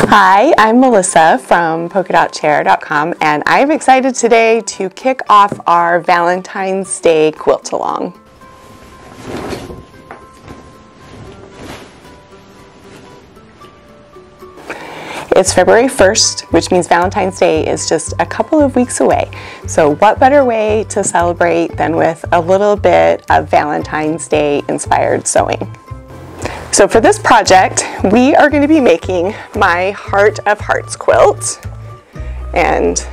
Hi, I'm Melissa from polkadotchair.com and I'm excited today to kick off our Valentine's Day quilt along. It's February 1st, which means Valentine's Day is just a couple of weeks away. So what better way to celebrate than with a little bit of Valentine's Day inspired sewing. So for this project, we are going to be making my Heart of Hearts quilt. And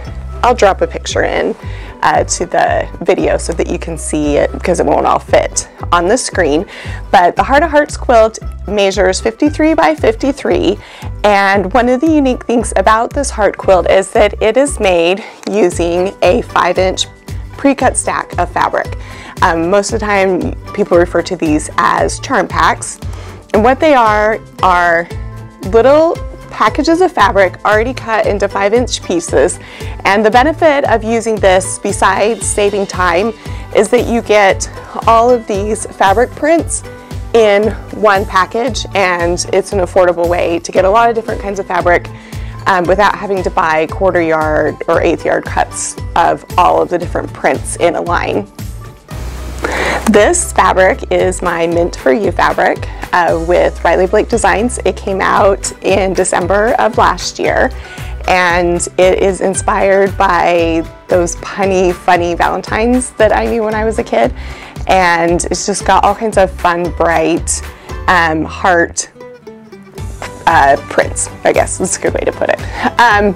I'll drop a picture in uh, to the video so that you can see it because it won't all fit on the screen. But the Heart of Hearts quilt measures 53 by 53 and one of the unique things about this heart quilt is that it is made using a 5 inch pre-cut stack of fabric. Um, most of the time people refer to these as charm packs and what they are are little packages of fabric already cut into 5 inch pieces and the benefit of using this besides saving time is that you get all of these fabric prints in one package and it's an affordable way to get a lot of different kinds of fabric um, without having to buy quarter yard or eighth yard cuts of all of the different prints in a line. This fabric is my Mint for You fabric uh, with Riley Blake Designs. It came out in December of last year and it is inspired by those punny, funny Valentines that I knew when I was a kid. And it's just got all kinds of fun, bright um, heart uh, prints, I guess is a good way to put it. Um,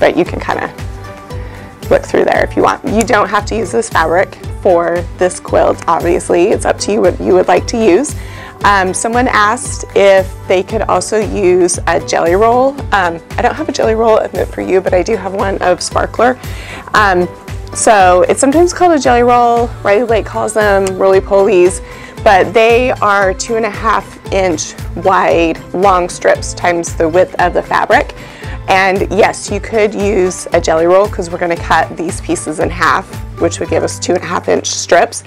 but you can kind of look through there if you want. You don't have to use this fabric for this quilt, obviously. It's up to you what you would like to use. Um, someone asked if they could also use a jelly roll. Um, I don't have a jelly roll for You, but I do have one of Sparkler. Um, so it's sometimes called a jelly roll. Riley Blake calls them roly-polies, but they are two and a half inch wide long strips times the width of the fabric. And yes, you could use a jelly roll because we're gonna cut these pieces in half, which would give us two and a half inch strips.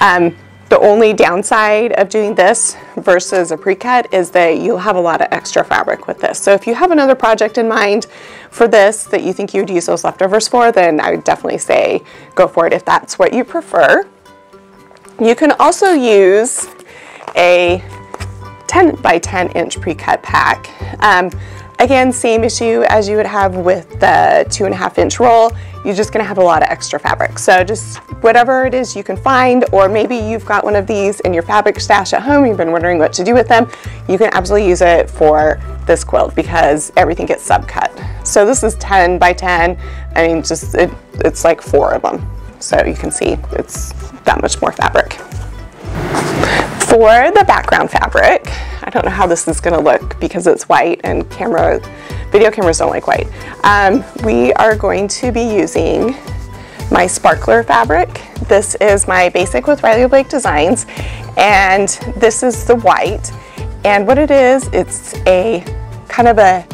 Um, the only downside of doing this versus a pre-cut is that you'll have a lot of extra fabric with this. So if you have another project in mind for this that you think you would use those leftovers for, then I would definitely say go for it if that's what you prefer. You can also use a 10 by 10 inch pre-cut pack. Um, Again, same issue as you would have with the two and a half inch roll. You're just gonna have a lot of extra fabric. So just whatever it is you can find, or maybe you've got one of these in your fabric stash at home, you've been wondering what to do with them, you can absolutely use it for this quilt because everything gets subcut. So this is 10 by 10. I mean, just it, it's like four of them. So you can see it's that much more fabric. For the background fabric, I don't know how this is gonna look because it's white and camera, video cameras don't like white. Um, we are going to be using my sparkler fabric. This is my basic with Riley Blake Designs and this is the white. And what it is, it's a kind of a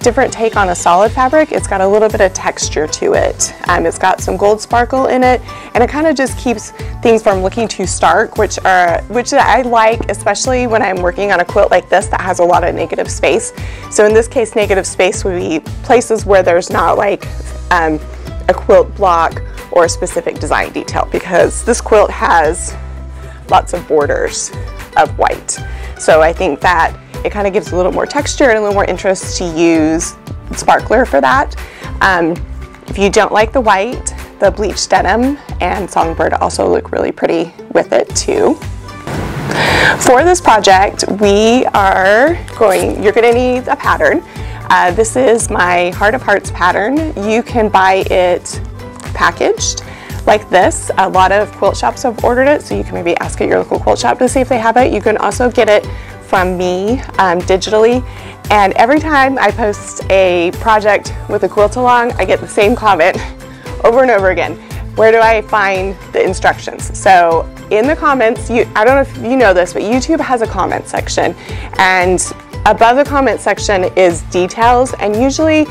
different take on a solid fabric. It's got a little bit of texture to it. Um, it's got some gold sparkle in it, and it kind of just keeps things from looking too stark, which are which I like, especially when I'm working on a quilt like this that has a lot of negative space. So in this case, negative space would be places where there's not like um, a quilt block or a specific design detail because this quilt has lots of borders of white. So I think that it kind of gives a little more texture and a little more interest to use sparkler for that. Um, if you don't like the white, the bleached denim and songbird also look really pretty with it too. For this project, we are going, you're gonna need a pattern. Uh, this is my Heart of Hearts pattern. You can buy it packaged like this. A lot of quilt shops have ordered it, so you can maybe ask at your local quilt shop to see if they have it. You can also get it from me um, digitally. And every time I post a project with a quilt along, I get the same comment over and over again. Where do I find the instructions? So in the comments, you, I don't know if you know this, but YouTube has a comment section. And above the comment section is details. And usually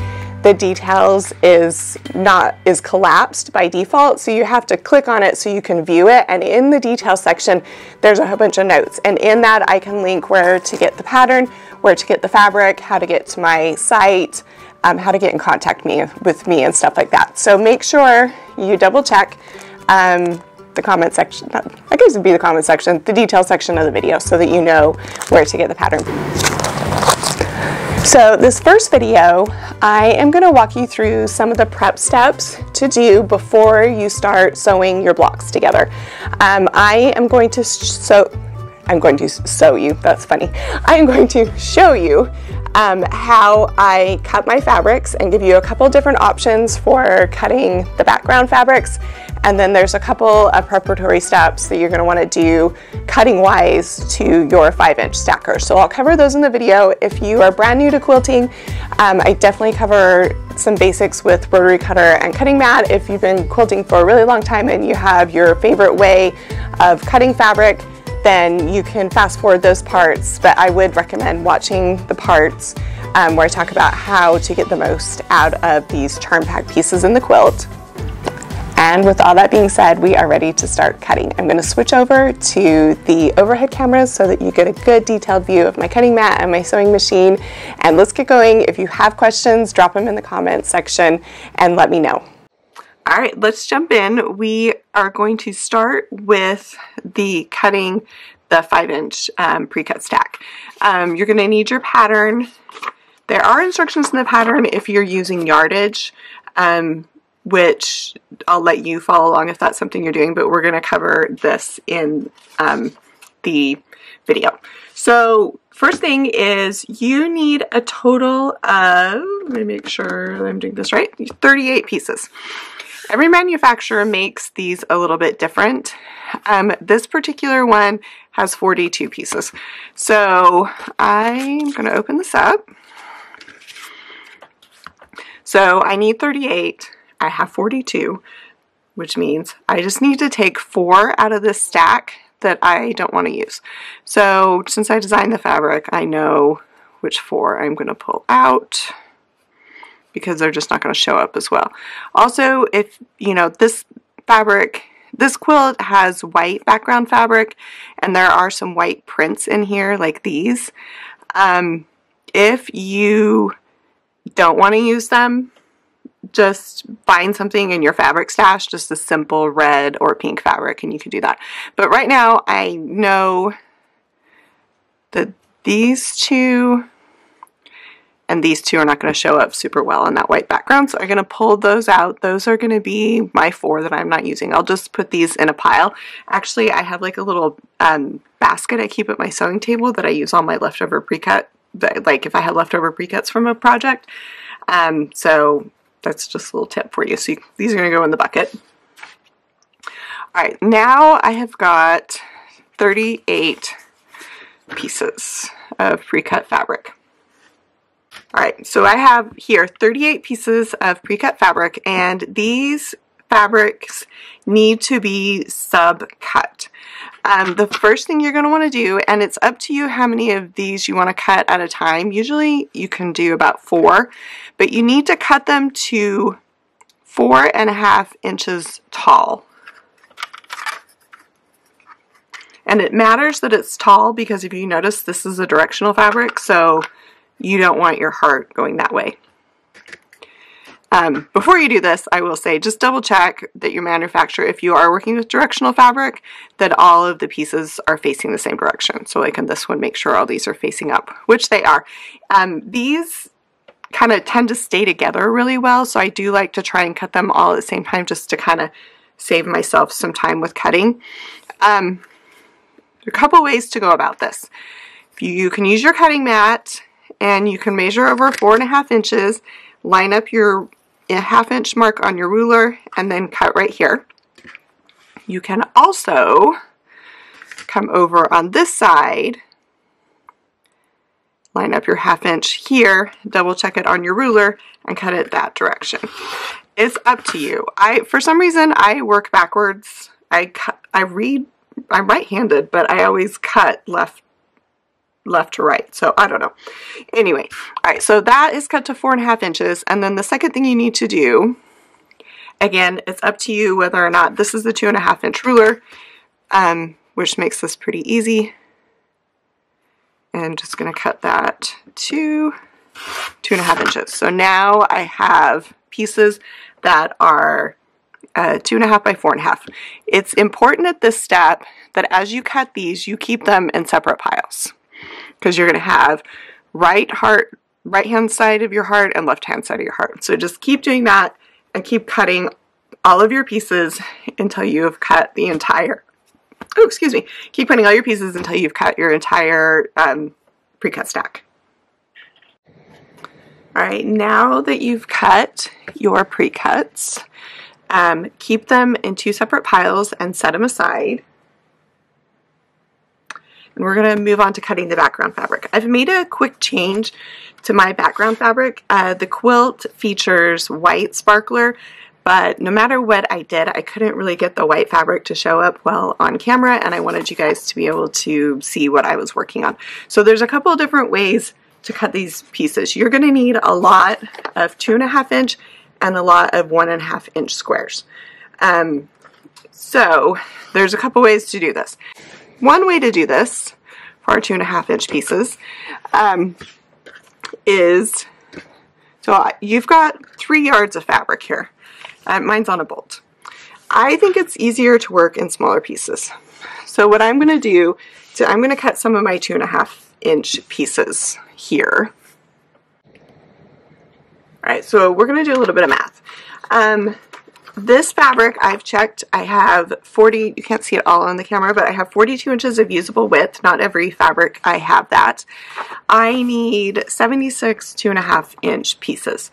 the details is not is collapsed by default so you have to click on it so you can view it. And in the details section there's a whole bunch of notes. And in that I can link where to get the pattern where to get the fabric how to get to my site um, how to get in contact me with me and stuff like that. So make sure you double check um, the comment section, I guess it'd be the comment section, the detail section of the video so that you know where to get the pattern. So this first video, I am going to walk you through some of the prep steps to do before you start sewing your blocks together. Um, I am going to sew, I'm going to sew you, that's funny. I am going to show you um, how I cut my fabrics and give you a couple different options for cutting the background fabrics. And then there's a couple of preparatory steps that you're gonna wanna do cutting wise to your five inch stacker. So I'll cover those in the video. If you are brand new to quilting, um, I definitely cover some basics with rotary cutter and cutting mat. If you've been quilting for a really long time and you have your favorite way of cutting fabric, then you can fast forward those parts, but I would recommend watching the parts um, where I talk about how to get the most out of these charm pack pieces in the quilt. And with all that being said, we are ready to start cutting. I'm gonna switch over to the overhead cameras so that you get a good detailed view of my cutting mat and my sewing machine. And let's get going. If you have questions, drop them in the comments section and let me know. All right, let's jump in. We are going to start with the cutting the five inch um, pre-cut stack. Um, you're gonna need your pattern. There are instructions in the pattern if you're using yardage, um, which I'll let you follow along if that's something you're doing, but we're gonna cover this in um, the video. So first thing is you need a total of, let me make sure I'm doing this right, 38 pieces. Every manufacturer makes these a little bit different. Um, this particular one has 42 pieces. So I'm going to open this up. So I need 38. I have 42, which means I just need to take four out of this stack that I don't want to use. So since I designed the fabric, I know which four I'm going to pull out because they're just not going to show up as well. Also, if, you know, this fabric, this quilt has white background fabric and there are some white prints in here like these. Um, if you don't want to use them, just find something in your fabric stash, just a simple red or pink fabric, and you can do that. But right now, I know that these two and these two are not going to show up super well on that white background. So I'm going to pull those out. Those are going to be my four that I'm not using. I'll just put these in a pile. Actually, I have like a little um, basket I keep at my sewing table that I use all my leftover pre-cut, like if I had leftover pre-cuts from a project. Um, so that's just a little tip for you. So you, these are going to go in the bucket. All right, now I have got 38 pieces of pre-cut fabric. All right, so I have here 38 pieces of pre-cut fabric and these fabrics need to be sub-cut. Um, the first thing you're going to want to do, and it's up to you how many of these you want to cut at a time. Usually you can do about four, but you need to cut them to four and a half inches tall. And it matters that it's tall because if you notice, this is a directional fabric, so you don't want your heart going that way. Um, before you do this, I will say just double check that your manufacturer, if you are working with directional fabric, that all of the pieces are facing the same direction. So like in this one, make sure all these are facing up, which they are. Um, these kind of tend to stay together really well, so I do like to try and cut them all at the same time just to kind of save myself some time with cutting. Um, a couple ways to go about this. You can use your cutting mat and you can measure over four and a half inches, line up your half inch mark on your ruler, and then cut right here. You can also come over on this side, line up your half inch here, double check it on your ruler, and cut it that direction. It's up to you. I, for some reason, I work backwards. I cut, I read, I'm right-handed, but I always cut left left to right. So I don't know. Anyway, all right, so that is cut to four and a half inches. And then the second thing you need to do, again, it's up to you whether or not this is the two and a half inch ruler, um, which makes this pretty easy. And just gonna cut that to two and a half inches. So now I have pieces that are uh, two and a half by four and a half. It's important at this step that as you cut these, you keep them in separate piles because you're going to have right heart, right hand side of your heart and left hand side of your heart. So just keep doing that and keep cutting all of your pieces until you have cut the entire, oh, excuse me, keep cutting all your pieces until you've cut your entire um, pre-cut stack. All right, now that you've cut your pre-cuts, um, keep them in two separate piles and set them aside. And we're going to move on to cutting the background fabric. I've made a quick change to my background fabric. Uh, the quilt features white sparkler, but no matter what I did, I couldn't really get the white fabric to show up well on camera, and I wanted you guys to be able to see what I was working on. So there's a couple of different ways to cut these pieces. You're going to need a lot of two and a half inch and a lot of one and a half inch squares. Um, so there's a couple ways to do this. One way to do this for our two and a half inch pieces um, is, so you've got three yards of fabric here. Uh, mine's on a bolt. I think it's easier to work in smaller pieces. So what I'm going to do, so I'm going to cut some of my two and a half inch pieces here. All right, so we're going to do a little bit of math. Um, this fabric I've checked, I have 40, you can't see it all on the camera, but I have 42 inches of usable width. Not every fabric I have that. I need 76 two and a half inch pieces.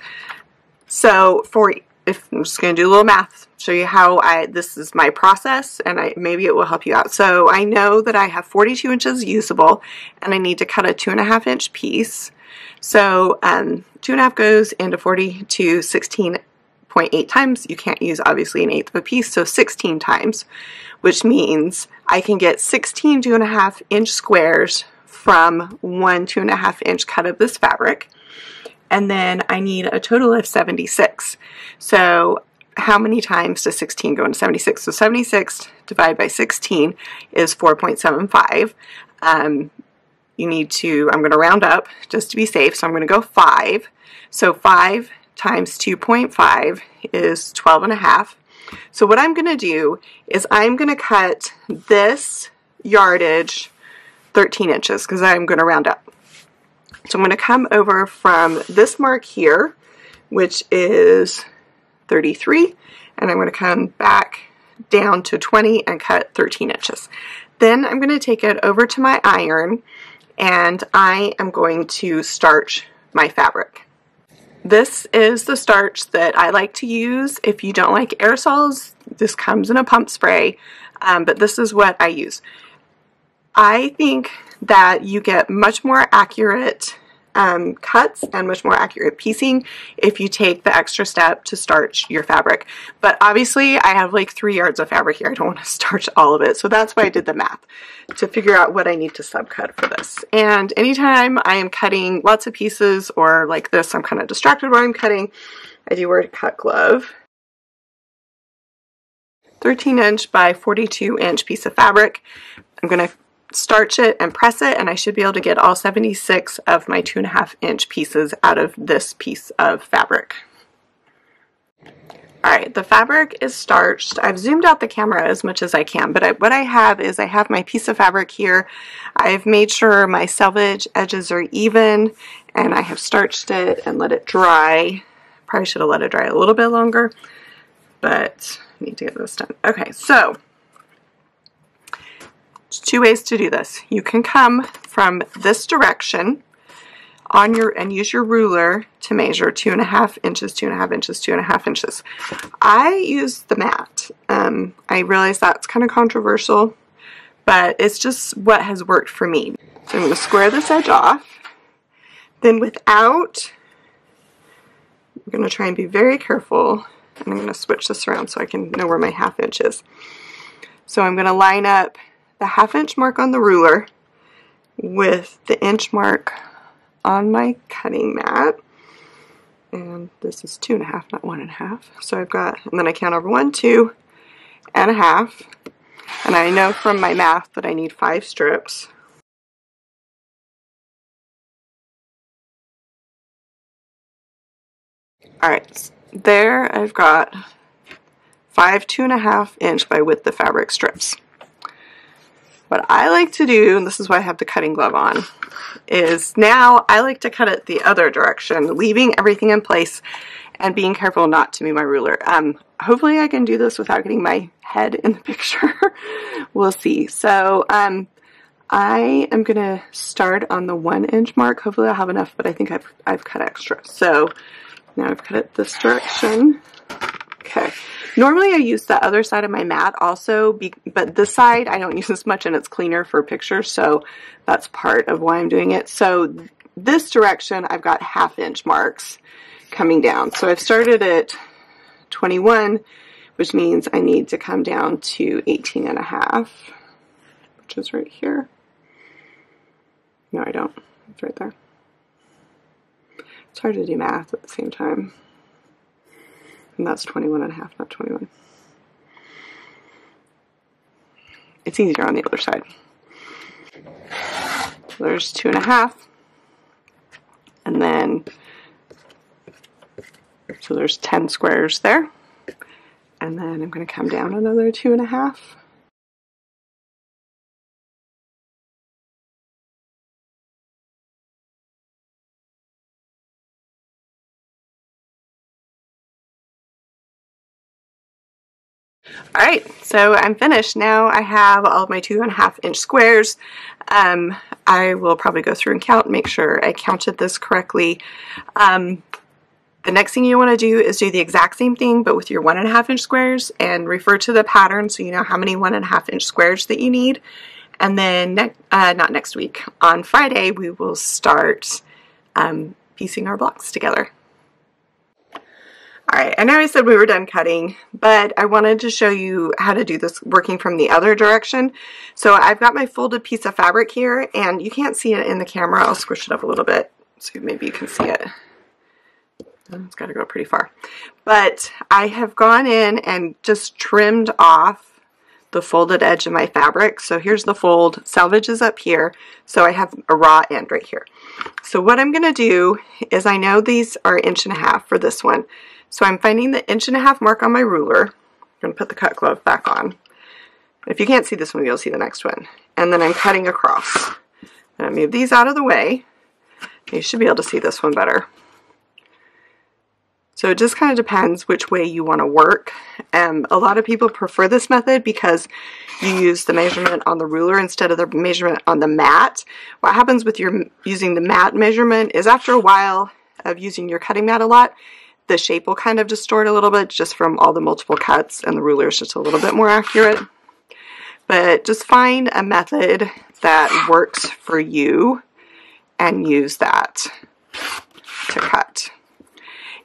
So for, if I'm just going to do a little math, show you how I, this is my process and I, maybe it will help you out. So I know that I have 42 inches usable and I need to cut a two and a half inch piece. So um, two and a half goes into 42, 16 0.8 times. You can't use obviously an eighth of a piece, so 16 times, which means I can get 16 two and a half inch squares from one two and a half inch cut of this fabric. And then I need a total of 76. So how many times does 16 go into 76? So 76 divided by 16 is 4.75. Um, you need to, I'm going to round up just to be safe, so I'm going to go 5. So 5 times 2.5 is 12 and a half. So what I'm going to do is I'm going to cut this yardage 13 inches because I'm going to round up. So I'm going to come over from this mark here, which is 33, and I'm going to come back down to 20 and cut 13 inches. Then I'm going to take it over to my iron and I am going to starch my fabric. This is the starch that I like to use. If you don't like aerosols, this comes in a pump spray, um, but this is what I use. I think that you get much more accurate um, cuts and much more accurate piecing if you take the extra step to starch your fabric. But obviously I have like three yards of fabric here. I don't want to starch all of it. So that's why I did the math to figure out what I need to subcut for this. And anytime I am cutting lots of pieces or like this, I'm kind of distracted while I'm cutting, I do wear a cut glove. 13 inch by 42 inch piece of fabric. I'm going to starch it and press it and I should be able to get all 76 of my two and a half inch pieces out of this piece of fabric. Alright, the fabric is starched. I've zoomed out the camera as much as I can, but I, what I have is I have my piece of fabric here. I've made sure my selvage edges are even, and I have starched it and let it dry. Probably should have let it dry a little bit longer, but need to get this done. Okay, so two ways to do this. You can come from this direction on your and use your ruler to measure two and a half inches, two and a half inches, two and a half inches. I use the mat. Um, I realize that's kind of controversial, but it's just what has worked for me. So I'm going to square this edge off. Then without, I'm going to try and be very careful, and I'm going to switch this around so I can know where my half inch is. So I'm going to line up the half inch mark on the ruler with the inch mark on my cutting mat. And this is two and a half, not one and a half. So I've got, and then I count over one, two and a half. And I know from my math that I need five strips. Alright, there I've got five two and a half inch by width of fabric strips. What I like to do, and this is why I have the cutting glove on, is now I like to cut it the other direction, leaving everything in place and being careful not to move my ruler. Um, hopefully I can do this without getting my head in the picture. we'll see. So um, I am going to start on the one inch mark. Hopefully I'll have enough, but I think I've, I've cut extra. So now I've cut it this direction. Okay. Normally I use the other side of my mat also, be, but this side I don't use as much and it's cleaner for pictures, so that's part of why I'm doing it. So this direction I've got half inch marks coming down. So I've started at 21, which means I need to come down to 18 and a half, which is right here. No, I don't. It's right there. It's hard to do math at the same time. And that's 21 and a half, not 21. It's easier on the other side. There's two and a half. And then, so there's 10 squares there. And then I'm going to come down another two and a half. All right, so I'm finished. Now I have all of my two and a half inch squares. Um, I will probably go through and count, make sure I counted this correctly. Um, the next thing you want to do is do the exact same thing, but with your one and a half inch squares and refer to the pattern so you know how many one and a half inch squares that you need. And then, ne uh, not next week, on Friday, we will start um, piecing our blocks together. All right, I know I said we were done cutting, but I wanted to show you how to do this working from the other direction. So I've got my folded piece of fabric here, and you can't see it in the camera. I'll squish it up a little bit so maybe you can see it. It's got to go pretty far. But I have gone in and just trimmed off the folded edge of my fabric. So here's the fold. Selvage is up here. So I have a raw end right here. So what I'm going to do is I know these are inch and a half for this one. So I'm finding the inch and a half mark on my ruler. I'm going to put the cut glove back on. If you can't see this one, you'll see the next one. And then I'm cutting across. I'm going to move these out of the way. You should be able to see this one better. So it just kind of depends which way you want to work. Um, a lot of people prefer this method because you use the measurement on the ruler instead of the measurement on the mat. What happens with your using the mat measurement is after a while of using your cutting mat a lot, the shape will kind of distort a little bit just from all the multiple cuts and the ruler is just a little bit more accurate. But just find a method that works for you and use that to cut.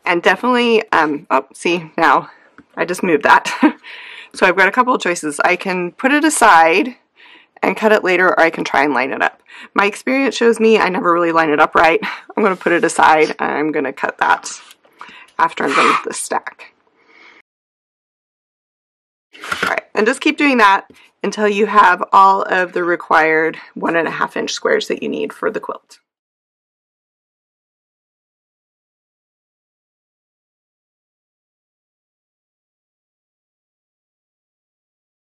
And definitely, um, oh, see, now I just moved that. so I've got a couple of choices. I can put it aside and cut it later or I can try and line it up. My experience shows me I never really line it up right. I'm going to put it aside I'm going to cut that after I'm done with this stack. Alright, and just keep doing that until you have all of the required one and a half inch squares that you need for the quilt.